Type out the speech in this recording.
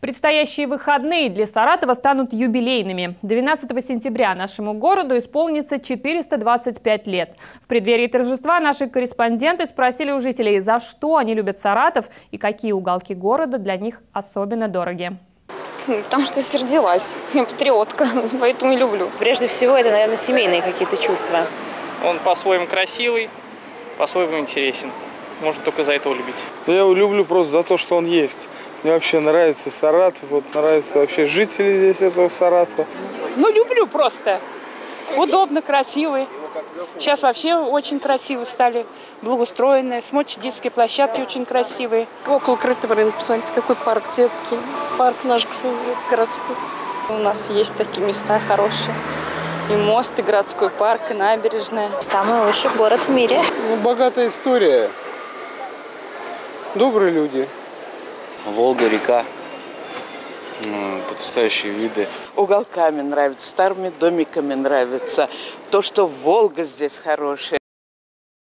Предстоящие выходные для Саратова станут юбилейными. 12 сентября нашему городу исполнится 425 лет. В преддверии торжества наши корреспонденты спросили у жителей, за что они любят Саратов и какие уголки города для них особенно дороги. Потому что я родилась. Я патриотка, поэтому и люблю. Прежде всего, это, наверное, семейные какие-то чувства. Он по-своему красивый, по-своему интересен. Можно только за это любить. Я его люблю просто за то, что он есть. Мне вообще нравится Саратов, вот нравятся вообще жители здесь этого Саратова. Ну, люблю просто. Удобно, красивый. Сейчас вообще очень красиво стали, благоустроенные. Смотрите, детские площадки очень красивые. Около крытого рынка, посмотрите, какой парк детский. Парк наш городской. У нас есть такие места хорошие. И мост, и городской парк, и набережная. Самый лучший город в мире. Ну, богатая история. Добрые люди. Волга, река, потрясающие виды. уголками нравится, старыми домиками нравится. То, что Волга здесь хорошая.